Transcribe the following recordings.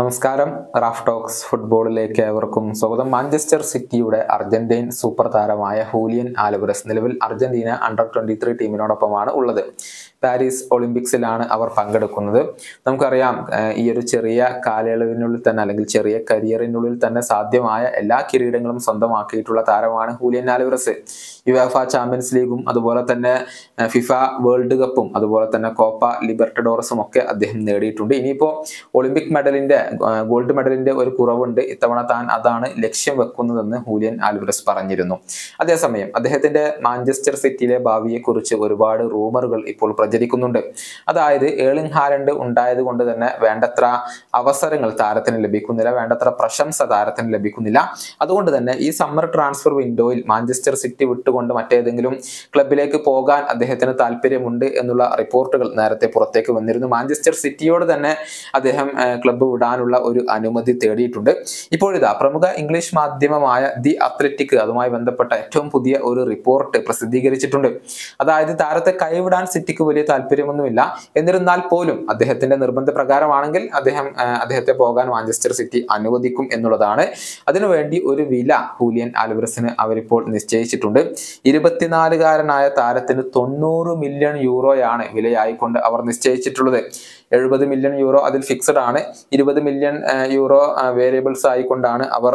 നമസ്കാരം. Raf talks ഫുട്ബോളിലേക്ക് ഏവർക്കും സ്വാഗതം. മാഞ്ചസ്റ്റർ സിറ്റിയുടെ അർജന്റീൻ സൂപ്പർ താരമായ ഹൂലിയൻ ആലവറസ് നിലവിൽ അർജന്റീന അണ്ടർ ട്വന്റി ത്രീ ടീമിനോടൊപ്പമാണ് ഉള്ളത്. പാരീസ് ഒളിമ്പിക്സിലാണ് അവർ പങ്കെടുക്കുന്നത്. നമുക്കറിയാം ഈ ഒരു ചെറിയ കാലയളവിനുള്ളിൽ തന്നെ അല്ലെങ്കിൽ ചെറിയ കരിയറിനുള്ളിൽ തന്നെ സാധ്യമായ എല്ലാ കിരീടങ്ങളും സ്വന്തമാക്കിയിട്ടുള്ള താരമാണ് ഹൂലിയൻ ആലവറസ് യുവേഫ ചാമ്പ്യൻസ് ലീഗും അതുപോലെ തന്നെ ഫിഫ വേൾഡ് കപ്പും അതുപോലെ തന്നെ കോപ്പ ലിബർട്ടഡോറസും ഒക്കെ അദ്ദേഹം നേടിയിട്ടുണ്ട്. ഇനിയിപ്പോ ഒളിമ്പിക് മെഡലിന്റെ ഗോൾഡ് മെഡലിന്റെ ഒരു കുറവുണ്ട്. ഇത്തവണ താൻ അതാണ് ലക്ഷ്യം വെക്കുന്നതെന്ന് ഹൂലിയൻ ആൽവറസ് പറഞ്ഞിരുന്നു. അതേസമയം അദ്ദേഹത്തിന്റെ മാഞ്ചസ്റ്റർ സിറ്റിയിലെ ഭാവിയെക്കുറിച്ച് ഒരുപാട് റൂമറുകൾ ഇപ്പോൾ പ്രചരിക്കുന്നുണ്ട്. അതായത് ഏളിംഗ് ഹാലൻഡ് ഉണ്ടായത് കൊണ്ട് തന്നെ വേണ്ടത്ര അവസരങ്ങൾ താരത്തിന് ലഭിക്കുന്നില്ല വേണ്ടത്ര പ്രശംസ താരത്തിന് ലഭിക്കുന്നില്ല. അതുകൊണ്ട് തന്നെ ഈ സമ്മർ ട്രാൻസ്ഫർ വിൻഡോയിൽ മാഞ്ചസ്റ്റർ സിറ്റി വിട്ടുകൊണ്ട് മറ്റേതെങ്കിലും ക്ലബിലേക്ക് പോകാൻ അദ്ദേഹത്തിന് താല്പര്യമുണ്ട് എന്നുള്ള റിപ്പോർട്ടുകൾ നേരത്തെ പുറത്തേക്ക് വന്നിരുന്നു. മാഞ്ചസ്റ്റർ സിറ്റിയോട് തന്നെ അദ്ദേഹം ക്ലബ്ബ് ക്ലബ്ബ് വിടാനുള്ള ഒരു അനുമതി തേടിയിട്ടുണ്ട്. ഇപ്പോഴിതാ പ്രമുഖ ഇംഗ്ലീഷ് മാധ്യമമായ ദി അത്ലറ്റിക് അതുമായി ബന്ധപ്പെട്ട ഏറ്റവും പുതിയ ഒരു റിപ്പോർട്ട് പ്രസിദ്ധീകരിച്ചിട്ടുണ്ട്. അതായത് താരത്തെ കൈവിടാൻ സിറ്റിക്ക് വലിയ താല്പര്യമൊന്നുമില്ല. എന്നിരുന്നാൽ പോലും അദ്ദേഹത്തിന്റെ നിർബന്ധ പ്രകാരമാണെങ്കിൽ അദ്ദേഹം അദ്ദേഹത്തെ പോകാൻ മാഞ്ചസ്റ്റർ സിറ്റി അനുവദിക്കും എന്നുള്ളതാണ്. അതിനുവേണ്ടി ഒരു വില ഹൂലിയൻ ആൽവറസിന് അവരിപ്പോൾ നിശ്ചയിച്ചിട്ടുണ്ട്. ഇരുപത്തിനാലുകാരനായ താരത്തിന് തൊണ്ണൂറ് മില്യൺ യൂറോയാണ് വിലയായിക്കൊണ്ട് അവർ നിശ്ചയിച്ചിട്ടുള്ളത്. എഴുപത് മില്യൺ യൂറോ അതിൽ ഫിക്സഡ് ആണ്. ഇരുപത് മില്യൺ യൂറോ വേരിയബിൾസ് ആയിക്കൊണ്ടാണ് അവർ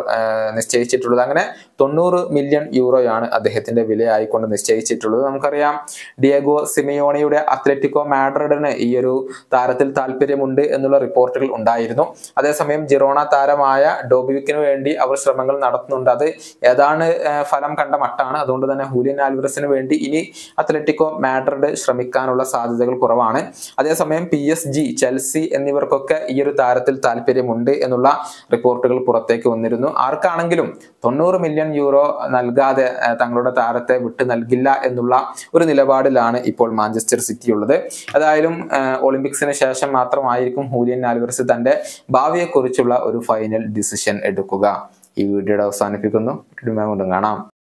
നിശ്ചയിച്ചിട്ടുള്ളത്. അങ്ങനെ തൊണ്ണൂറ് മില്യൺ യൂറോയാണ് അദ്ദേഹത്തിന്റെ വില ആയിക്കൊണ്ട് നിശ്ചയിച്ചിട്ടുള്ളത്. നമുക്കറിയാം ഡിയഗോ സിമിയോണിയുടെ അത്ലറ്റിക്കോ മാഡ്രിഡിന് ഈ ഒരു താരത്തിൽ താല്പര്യമുണ്ട് എന്നുള്ള റിപ്പോർട്ടുകൾ ഉണ്ടായിരുന്നു. അതേസമയം ജിറോണ താരമായ ഡോബിവിക്കിന് വേണ്ടി അവർ ശ്രമങ്ങൾ നടത്തുന്നുണ്ട്. അത് ഏതാണ് ഫലം കണ്ട മട്ടാണ്. അതുകൊണ്ട് തന്നെ ഹൂലിയൻ ആൽവറസിന് വേണ്ടി ഇനി അത്ലറ്റിക്കോ മാഡ്രിഡ് ശ്രമിക്കാനുള്ള സാധ്യതകൾ കുറവാണ്. അതേസമയം പി എസ് ജി ചെൽസി എന്നിവർക്കൊക്കെ ഈ ഒരു താരത്തിൽ താല്പര്യമുണ്ട് എന്നുള്ള റിപ്പോർട്ടുകൾ പുറത്തേക്ക് വന്നിരുന്നു. ആർക്കാണെങ്കിലും തൊണ്ണൂറ് മില്യൺ യൂറോ നൽകാതെ തങ്ങളുടെ താരത്തെ വിട്ടു നൽകില്ല എന്നുള്ള ഒരു നിലപാടിലാണ് ഇപ്പോൾ മാഞ്ചസ്റ്റർ സിറ്റി ഉള്ളത് ഏതായാലും ഒളിമ്പിക്സിന് ശേഷം മാത്രമായിരിക്കും ഹൂലിയൻ ആൽവർസ് തന്റെ ഭാവിയെക്കുറിച്ചുള്ള ഒരു ഫൈനൽ ഡിസിഷൻ എടുക്കുക. ഈ വീഡിയോയുടെ അവസാനിപ്പിക്കുന്നു. കാണാം.